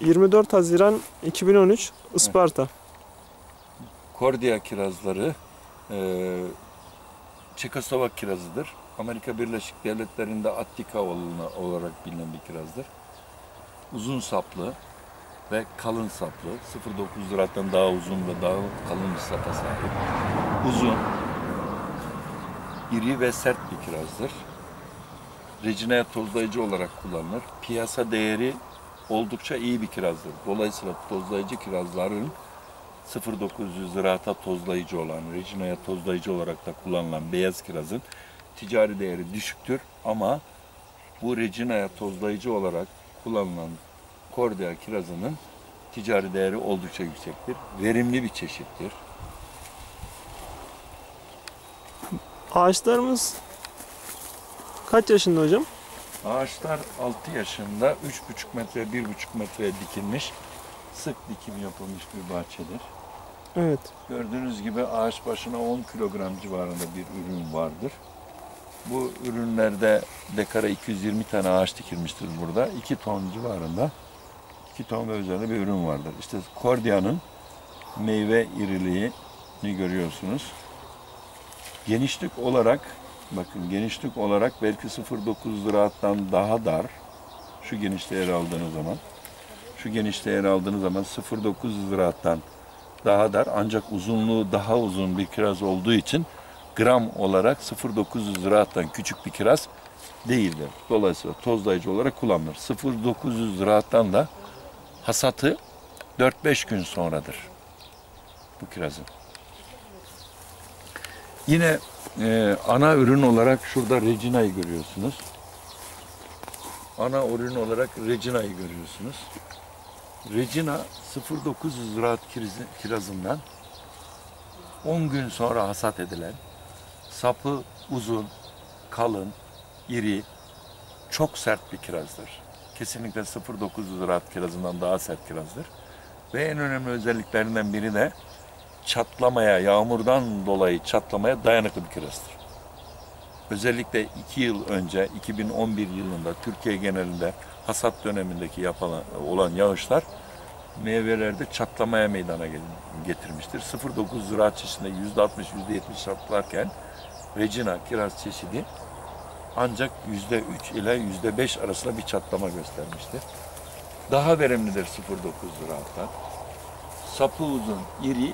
24 Haziran 2013 Isparta. Kordia kirazları e, Çekoslovak kirazıdır. Amerika Birleşik Devletleri'nde Attika olarak bilinen bir kirazdır. Uzun saplı ve kalın saplı. 0.9 liradan daha uzun ve daha kalın bir sapa sahip. Uzun, iri ve sert bir kirazdır. Recinaya tozlayıcı olarak kullanılır. Piyasa değeri oldukça iyi bir kirazdır. Dolayısıyla tozlayıcı kirazların 0900 ziraata tozlayıcı olan, Regina'ya tozlayıcı olarak da kullanılan beyaz kirazın ticari değeri düşüktür ama bu Regina'ya tozlayıcı olarak kullanılan Cordia kirazının ticari değeri oldukça yüksektir. Verimli bir çeşittir. Ağaçlarımız kaç yaşında hocam? Ağaçlar 6 yaşında 3,5 metre, 1,5 metreye dikilmiş, sık dikim yapılmış bir bahçedir. Evet. Gördüğünüz gibi ağaç başına 10 kilogram civarında bir ürün vardır. Bu ürünlerde dekara 220 tane ağaç dikilmiştir burada. 2 ton civarında 2 ton ve üzerinde bir ürün vardır. İşte kordiyanın meyve iriliğini görüyorsunuz. Genişlik olarak bakın genişlik olarak belki 0.9 ziraattan daha dar. Şu genişliğe yer aldığınız zaman şu genişliğe yer aldığınız zaman 0.9 ziraattan daha dar ancak uzunluğu daha uzun bir kiraz olduğu için gram olarak 0.900 ziraattan küçük bir kiraz değildir. Dolayısıyla tozlayıcı olarak kullanılır. 0.900 ziraattan da hasatı 4-5 gün sonradır bu kirazın. Yine e, ana ürün olarak şurada Regina'yı görüyorsunuz. Ana ürün olarak Regina'yı görüyorsunuz. Regina 0900 ziraat kirazından 10 gün sonra hasat edilen, sapı uzun, kalın, iri, çok sert bir kirazdır. Kesinlikle 0900 ziraat kirazından daha sert kirazdır. Ve en önemli özelliklerinden biri de çatlamaya, yağmurdan dolayı çatlamaya dayanıklı bir kirazdır. Özellikle 2 yıl önce 2011 yılında Türkiye genelinde hasat dönemindeki yapılan olan yağışlar meyvelerde çatlamaya meydana getirmiştir. 0.9 ziraat çeşidinde %60 %70 çatlarken Regina kiraz çeşidi ancak %3 ile %5 arasında bir çatlama göstermiştir. Daha verimlidir 0.9 ziraattan. Sapı uzun, iri,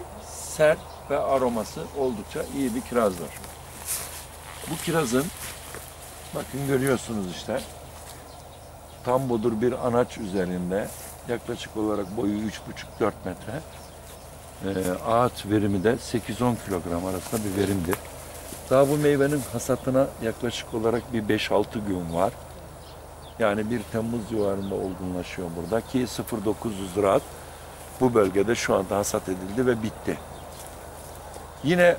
sert ve aroması oldukça iyi bir kirazdır. Bu kirazın bakın görüyorsunuz işte tam bodur bir anaç üzerinde yaklaşık olarak boyu 3,5-4 metre. Ee, ağaç verimi de 8-10 kilogram arasında bir verimdir. Daha bu meyvenin hasatına yaklaşık olarak bir 5-6 gün var. Yani 1 Temmuz civarında olgunlaşıyor burada ki 0.900 ziraat bu bölgede şu anda hasat edildi ve bitti. Yine e,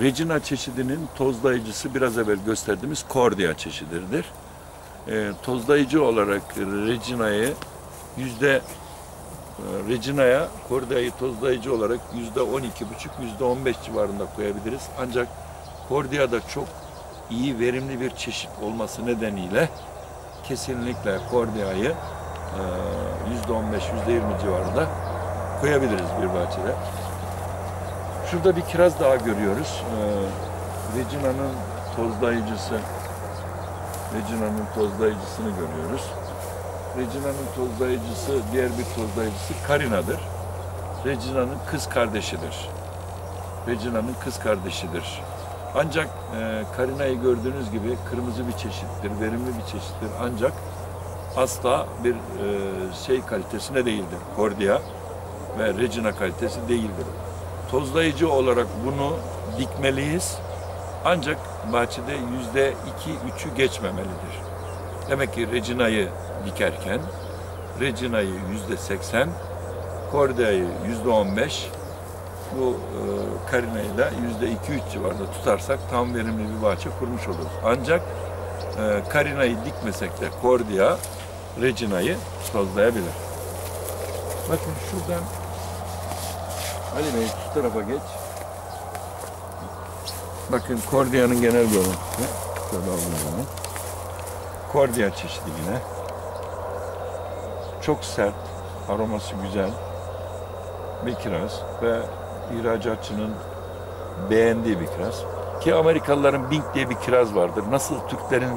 Regina çeşidinin tozlayıcısı biraz evvel gösterdiğimiz Cordia çeşididir. E, tozlayıcı olarak Regina'yı yüzde e, Regina'ya Cordia'yı tozlayıcı olarak yüzde on iki buçuk, yüzde on beş civarında koyabiliriz. Ancak Cordia'da çok iyi, verimli bir çeşit olması nedeniyle kesinlikle Cordia'yı e, yüzde on beş, yüzde yirmi civarında koyabiliriz bir bahçede. Şurada bir kiraz daha görüyoruz. Ee, Regina'nın tozlayıcısı. Regina'nın tozlayıcısını görüyoruz. Regina'nın tozlayıcısı, diğer bir tozlayıcısı Karina'dır. Regina'nın kız kardeşidir. Regina'nın kız kardeşidir. Ancak e, Karina'yı gördüğünüz gibi kırmızı bir çeşittir, verimli bir çeşittir. Ancak asla bir e, şey kalitesine değildir. Cordia ve Regina kalitesi değildir tozlayıcı olarak bunu dikmeliyiz. Ancak bahçede yüzde iki, üçü geçmemelidir. Demek ki Regina'yı dikerken Regina'yı yüzde seksen, Cordia'yı yüzde on beş, bu e, Karina'yı yüzde iki, üç civarında tutarsak tam verimli bir bahçe kurmuş oluruz. Ancak e, Karina'yı dikmesek de Cordia Regina'yı tozlayabilir. Bakın şuradan Ali Bey şu tarafa geç. Bakın Cordia'nın genel görüntüsü. Şöyle aldığım zaman. Cordia çeşidi yine. Çok sert, aroması güzel bir kiraz ve ihracatçının beğendiği bir kiraz. Ki Amerikalıların Bing diye bir kiraz vardır. Nasıl Türklerin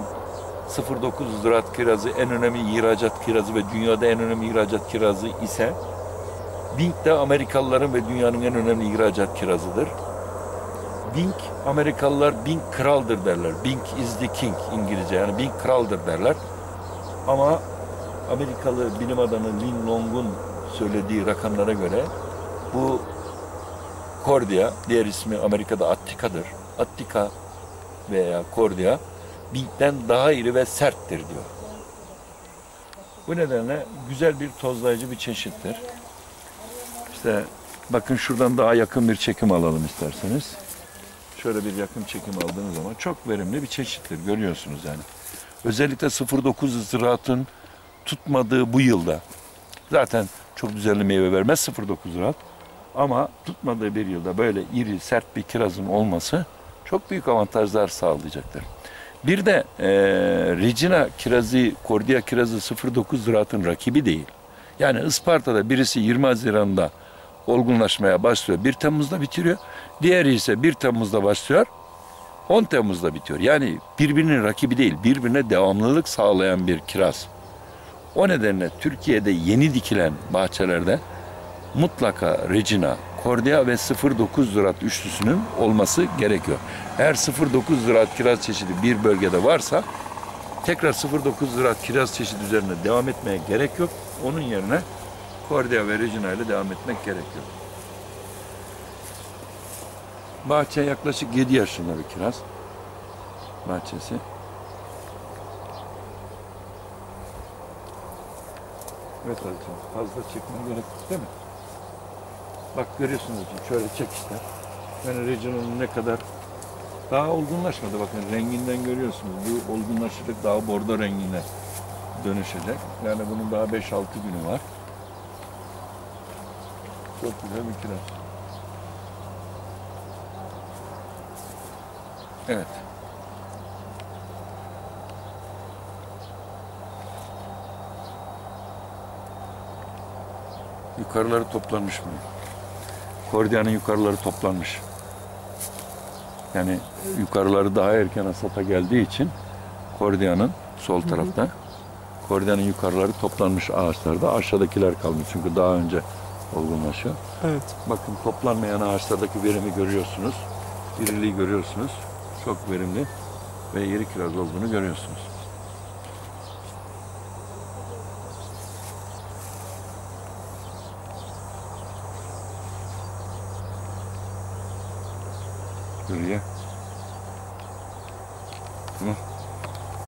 09 ziraat kirazı en önemli ihracat kirazı ve dünyada en önemli ihracat kirazı ise Bing de Amerikalıların ve dünyanın en önemli ihracat kirazıdır. Bing, Amerikalılar Bing kraldır derler. Bing is the king İngilizce yani Bing kraldır derler. Ama Amerikalı bilim adamı Lin Long'un söylediği rakamlara göre bu Cordia, diğer ismi Amerika'da Attica'dır. Attica veya Cordia Bing'den daha iri ve serttir diyor. Bu nedenle güzel bir tozlayıcı bir çeşittir. İşte bakın şuradan daha yakın bir çekim alalım isterseniz. Şöyle bir yakın çekim aldığınız zaman çok verimli bir çeşittir görüyorsunuz yani. Özellikle 09 ziraatın tutmadığı bu yılda zaten çok düzenli meyve vermez 09 ziraat ama tutmadığı bir yılda böyle iri sert bir kirazın olması çok büyük avantajlar sağlayacaktır. Bir de eee Regina kirazı, Cordia kirazı 09 ziraatın rakibi değil. Yani Isparta'da birisi 20 Haziran'da olgunlaşmaya başlıyor. 1 Temmuz'da bitiriyor. Diğeri ise 1 Temmuz'da başlıyor. 10 Temmuz'da bitiyor. Yani birbirinin rakibi değil, birbirine devamlılık sağlayan bir kiraz. O nedenle Türkiye'de yeni dikilen bahçelerde mutlaka Regina, Cordia ve 09 ziraat üçlüsünün olması gerekiyor. Eğer 09 ziraat kiraz çeşidi bir bölgede varsa tekrar 09 ziraat kiraz çeşidi üzerine devam etmeye gerek yok. Onun yerine Cordia ve Regina ile devam etmek gerekiyor. Bahçe yaklaşık 7 yaşında bir kiraz. Bahçesi. Evet Ali'cim fazla çekmeye gerek değil mi? Bak görüyorsunuz şöyle çek işte. Yani Regina'nın ne kadar daha olgunlaşmadı bakın renginden görüyorsunuz. Bu olgunlaşacak daha bordo rengine dönüşecek. Yani bunun daha 5-6 günü var. Çok güzel bir kiraz. Evet. Yukarıları toplanmış mı? Kordiyanın yukarıları toplanmış. Yani yukarıları daha erken hasata geldiği için Kordiyanın sol tarafta Kordiyanın yukarıları toplanmış ağaçlarda. Aşağıdakiler kalmış çünkü daha önce olgunlaşıyor. Evet. Bakın toplanmayan ağaçlardaki verimi görüyorsunuz. İriliği görüyorsunuz. Çok verimli ve iri kiraz olduğunu görüyorsunuz. Buraya. Tamam.